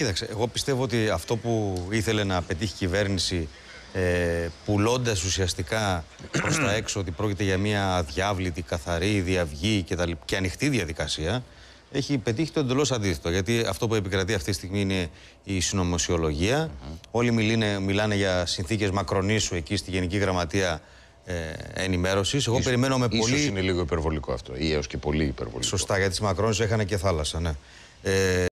κοίταξε, εγώ πιστεύω ότι αυτό που ήθελε να πετύχει η κυβέρνηση ε, πουλώντας ουσιαστικά προς τα έξω ότι πρόκειται για μια αδιάβλητη, καθαρή, διαυγή και, τα, και ανοιχτή διαδικασία, έχει πετύχει το εντελώς αντίθετο. Γιατί αυτό που επικρατεί αυτή τη στιγμή είναι η συνωμοσιολογία. Όλοι μιλάνε, μιλάνε για συνθήκες μακρονήσου εκεί στη Γενική Γραμματεία ε, Ενημέρωσης. Εγώ περιμένω με Ίσως είναι λίγο υπερβολικό αυτό ή έως και πολύ υπερβολικό. Σωστά, γιατί στη Μακρόνησο έχανε και θάλασσα, ναι. Ε,